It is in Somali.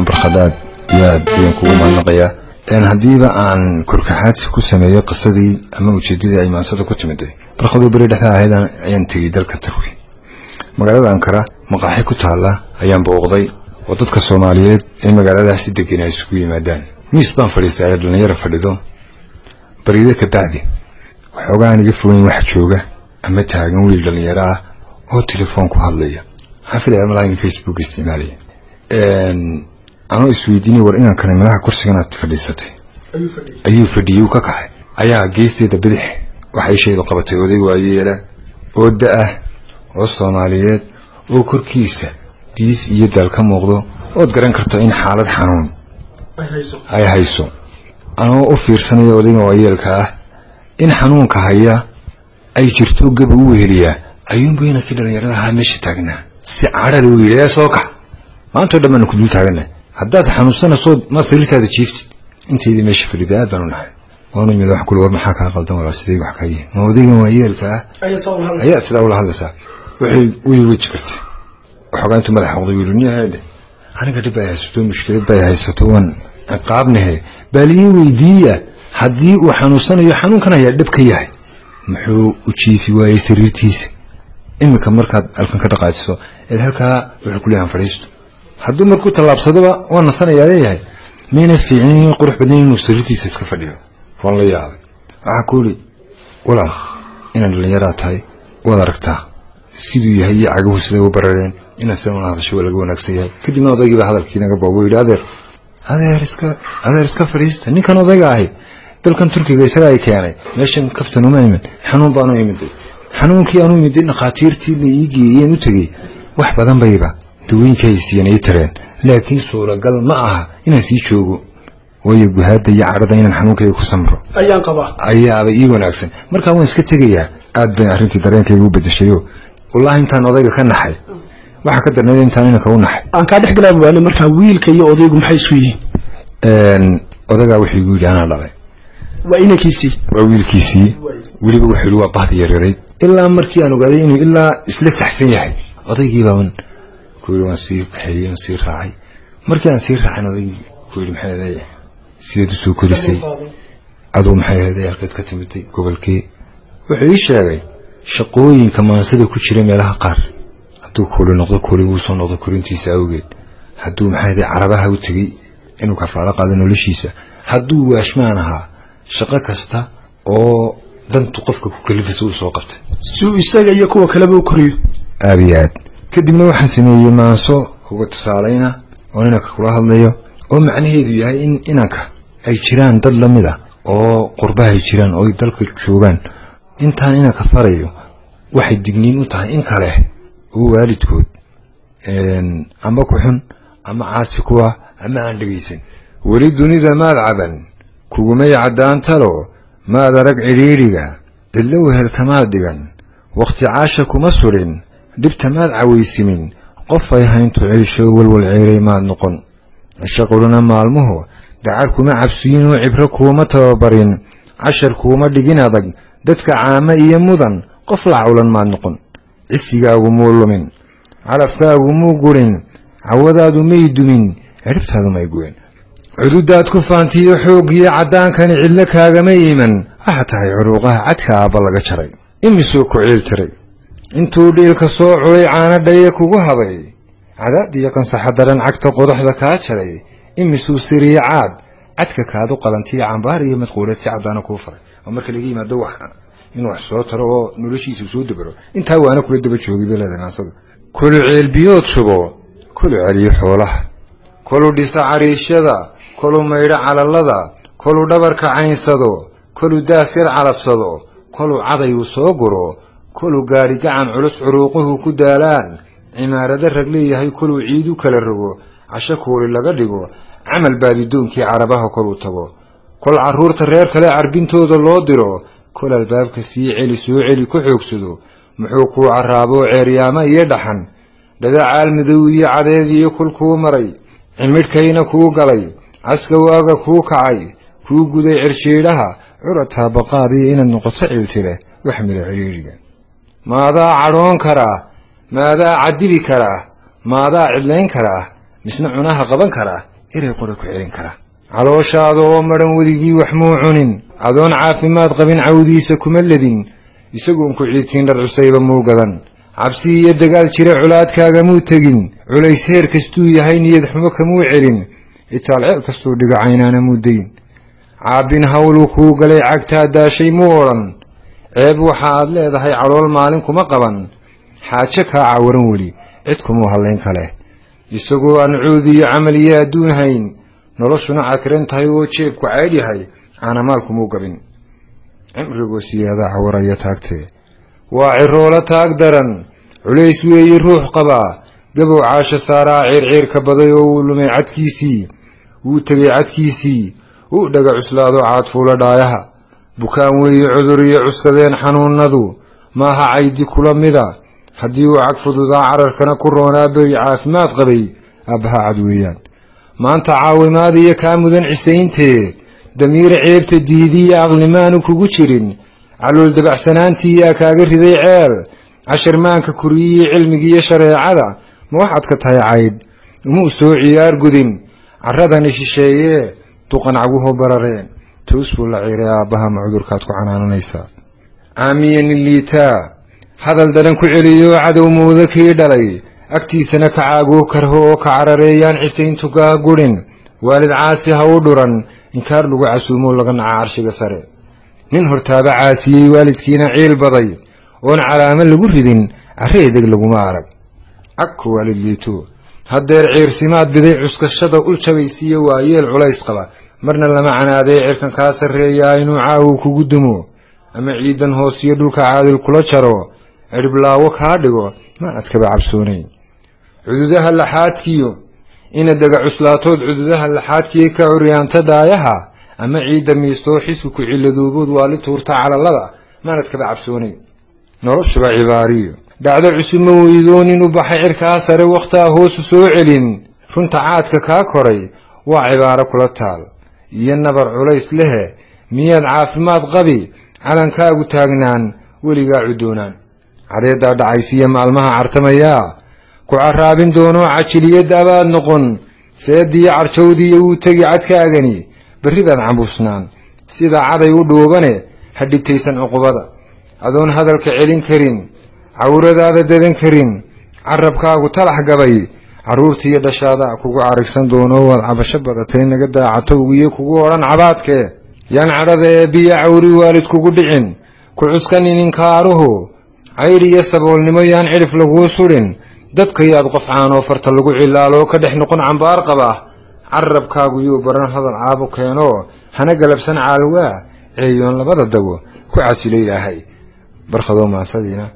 ahaan barkhadaad yaad ayaan kugu mahadnaqayaa haddiiba aan korkaxaadsi ku sameeyo qisadii ama ujeedadii ay maansada ku timiday barkhadoo beri dhexda ahayd ayaan tegey dalka turki magaalada ankara maqaaxi ku taalla ayaan booqday oo dadka soomaaliyeed ee magaaladaasi degan ay isugu yimaadaan. Miis baan fadhiistay dhalinyaro fadhido. Bariide ka bacdi waxoogaan iga fogeyn wax jooga ama taagan wiil dhalinyaro ah oo telefoon ku hadlaya. Waxaan filaya facebook isticmaalaya anoo isweydiinay war inaan kale madaha kursiganaad fadhiisatay. Ayuu fadhiyey. Ka kaxay ayaa geesteeda bidix waxay shaydu qabatay oday waayeela. Oo da'ah oo soomaaliyeed oo korkiisa diis iyo daal ka muuqdo ood garan karto in xaalad xanuun ay hayso. anoo u fiirsanaya odayga waayeelka ah in xanuunka haya ay jirto gaba u weheliyaa ayuunbu inankii dhalinyarada ahaa meesha taagnaa. Si cadhada u yidhi ee soo kax maantao dhan baanu ku dul taagana haddaad xanuunsanayso ma sariirtaada jiiftid intaydii meesha fadhiday aad baan u nahay waanu imid wax kuli war maxaa kaa qaldan walaa sidee wax kaa yihin ma odaygan waayeelka ah ayaa sidaa ula hadlaysaa waxay way weji kartay waxoogaa intuu madaxa qoday wiilu nin aadhe aniga dhib ay haysato mushkilad bay haysato waan ciqaabnahe baaliyi weydiiya haddii uu xanuunsanayo xanuunkan ayaa dhib ka yahay muxuu u jiifi waayey sariirtiisa iminka markaad halkan ka dhaqaajiso ee halkaa wuxuu kuleeyahan fadhiisto hadduu markuu tallaabsadoba waa nasanayaa leeyahay. Mayna fiicnin qurux badnayn inuu sariirtiisa iska fadhiyo. Waan la yaabay waxaa ku yidhi walaaq inaad dhallinyaraa tahay waad aragtaa. Siduu yahay iyo cagahu siday u barareen. Inaad sidan hadasho waa wanaagsan yahay. Kadibna odaygiiba hadalkii naga yidhi adeer adeer iska adeer iska fadhiista. Ninkan odayga ahi. Dalkan turkiga isaga ay keenay. Meeshan kaftan uma imin xanuun baanu imiday xanuunkii aanu imiday dhakhaatiirtii la ii geeyeen u tegey. Wax badan bayba dawooyinka ay siiyeen ii tareen. Laakiin suuragal ma aha inaan sii joogo. Waayo guhaada iyo cadhada inaan xanuunkayga ku samro. Ayaan qabaa. Ayaaba ii wanaagsan. Markaa waan iska tegayaa aad bay arrintii dareenkayga u bedeshayo wallaahi intaan odayga ka naxay. Waxaa ka darneed intaan inanka u naxay. Aan kaa dhex galaa buwaale markaa wiilka iyo odaygu maxay isku yihiin? Odagaa wuxuu igu yidhi anaa dhalay. Waa inankiisii. Waa wiilkiisii. Weliba wuxuu yidhi waa bahdi yaryarayd. Ilaa markii aan ogaaday inuu ilaa isla saxsan yahay. Odaygiibaan ku yidhi waan sii kaxeeyey waan sii raacay. Markii aan sii raacan odaygii ku yidhi maxay sideed u soo korisay. Aduu maxay ahaday halkeed ka timiday gobolkee wuxuu ii sheegay shaqooyinka maansada ku jira meelaha qaar. Hadduu kuli noqdo kuli wuu soo noqdo korintiisa awgeed. Hadduu maxay aday carabaha u tegey inuu kafaalo qaado noloshiisa. Hadduu waashmaan ahaa shaqo kasta oo dantu qofka ku kalifaysa uu soo qabtay. Si uu isaga iyo kuwa kaleba u koriyo. Aada iyo aad kadibna waxaan sameeyey maanso uga tusaalayna oo inanka kula hadlayo oo macnaheedu yahay in inanka ay jiraan dad la mid a oo qurbaha ay jiraan oo dalka joogaan. Intaan inanka farayo waxay digniin u tahay in kale oo waalidkood ama ku xun ama caasi kuwa ama aan dhegaysan. Weli dunida maad caban kugumay caddaantalo maad arag cidhiidhiga cidlo wehelkamaad dhigan wakhti caasha kuma surin dhibta maad cawaysimin qof ay hayntu ceysho walwal ceeray maad noqon. Cisho quruna maalmuhu dacar kuma cabsiyin oo cibro kuuma tababarin. Cashar kuuma dhigin adag dadka caamo iyo mudan qof la cawlan maad noqon. Cisigaagu muu lumin calafkaagu muu gurin cawadaadu may dumin ciribtaadu may gurin. Cududaad ku faantiyo xooggiyo caddaankani cidlo kaagama iman. Waxa tahay curuuqaha cadka aabba laga jaray. Imisuu ku ciil tiray intuu dhiilka soo culay caano dhaye kugu habay. Cadaad iyo qansaxa daran cagta qodaxda kaa jaray. Imisuu siriye caad. Cadka kaadu qalantiyo cambaar iyo madquuleed si caddaana kuu faray. Oo marka laga yimaado wax in wax soo taro oo noloshiisa soo dabaro intaa waana kula daba joogay bay leedahay maansada kulu ceelbiyood shubo. Kulu celiyo xoolaha. Kolu dhisa cariishyada kolu maydho calallada. Kolu dhabarka caynsado. Kolu daas yar calabsado. Kolu cadayuu soo guro kolu gaadhi gacan culus curuuquhu ku daalaan. Cimaarado rag leeyahay koluu ciidu kala rogo. Casho kuuli laga dhigo. Camal baadidoonkii carabaha koluu tago. Kol carruurta reer kale carbintooda loo diro. Kol albaabka sii celi soo celi ku xoogsado. Muxuu kuu carraaboo ceeryaama iyo dhaxan. Dhadacaal madow iyo cadeed iyo kul kuu maray. Cimidhkayna kuu galay. Caska waaga kuu kacay. Kuu guday cirshiidhaha curataa baqaadiyo inaad noqoto ciiltire wax mida cidhiidhiga maadaa cadhoon karaa maadaa cadibi karaa maadaa cidlayn karaa misna cunaha qaban karaa eray qora ku celin kara. Calooshaada oo madhan weligii wax muu cunin adoon caafimaad qabin cawdiisa kuma ledin isagoon ku ciidtiin dhar cusayba muu gadan. Cabsi iyo dagaal jira culaadkaaga muu tegin culays heer kastuu yahay niyad xumo kamuu celin itaal ceel kastuu dhigo caynaana muu dayn caabbin hawluu kuu galay cagtaa daashay muu odhan ceeb waxa aad leedahay calool maalin kuma qaban. Xaajo kaa cawaran weli. Cid kumuu hallayn kale. Isagoo aan coodi iyo camal iyo adduun hayn noloshuna cakiran tahay oo jeebku caydh yahay caanamaal kumuu gabin. Cimrigoo siyaadaa cawaraya taagtee waa ciroola taag daran. Culays weeye ruux qabaa gabow caasho saaraa ciirciirka baday oo uu lumay cadkiisii wuu tegay cadkiisii uu dhaga cuslaado caadfuula dhaayaha bukaan weeye cudur iyo cuskadeen xanuunnadu. Maaha caydi kula mida. Haddii uu cag fududaa cararkana ku roonaa beri caafimaad qabay aabbaha cad weeyaan. Maanta caawimaad iyo kaa mudan cisayntee damiir ceebta diidiiyo aqlimaanu kugu jirin. Calool dabacsanaantii yaa kaaga riday ceel. Cashirmaanka kuriyiyo cilmigiiyo shareecada. Ma waxaad ka tahay caydh umuu soo ciyaar gudin. Carradani shisheeyee duqan caguhu barareen toos buu la ciiray aabbaha ma cudurkaad ku canaananaysaa caamiya nin liitaa hadal daran ku celiyo cadow mooda kii dhalay. Agtiisana ka caagoo karho oo ka carareeyaan cisayntugaa gudhin waalid caasi ha u dhuran inkaar lagu casuumoo laga naca carshiga sare. Nin hortaaba caasiyey waalidkiina ciil baday. Oon calaamo lagu ridin carre edeg laguma arag. Cagku waalid liito. Haddeer ciirsimaad biday cuskashada ul jabaysiiyo waa culays qaba marna lama canaaday cirkan kaa sarreeyaa inuu caawu kugu dumo. Ama ciidan hoos iyo dhulka caadil kula jaro cidhiblaawo kaa dhigo ma adkaba cabsoonayn. Cududaha laxaadkiyo ina dega cuslaatood cududaha laxaadkiyo ka curyaanta daayaha ama ciidda miistoo xisku ku ciladoobood waali tuurta calallada maanadkaba cabsoonayn. Noloshuba cibaariyo. Dhacdo cusub ma weydoonin u baxay cirkaa sare wakhtaa hoosu soo celin. Runta caadka kaa koray waa cibaaro kula taal iyo nabar culays lehe miyaad caafimaad qabi calankaagu taagnaan weligaa cudoonaan cadeeddaa dhacaysiiya maalmaha cartamayaa ku carraabin doonoo cajiliyadda abaad noqon. Seediyo carjawdiiyo wuu tegi cadkaagani. Berri baad cambuusnaan. Sida caday u dhuubane ha dhibtaysan cuqubada adoon hadalka celin karin cawradaada dadan karin. Carabkaagu talax gabay carruurtiiyo dhashaada kugu carigsan doono waad cabasho badatay naga daacatowgiyo kugu odhan cabaadkee yaan cadhada ee biyo cawri waalid kugu dhicin. Ku cuskanin inkaaruhu caydh iyo saboolnimo yaan cidhif laguu sudhin dadka yaad qof caanoo farta lagu cilaaloo ka dhex noqon cambaar qaba. Carabkaagu yuu baran hadal caabu keenoo hana galabsan caalwaa ceeyoon labada dago. Ku casilo ilaahay. Barkhadoo maasadiina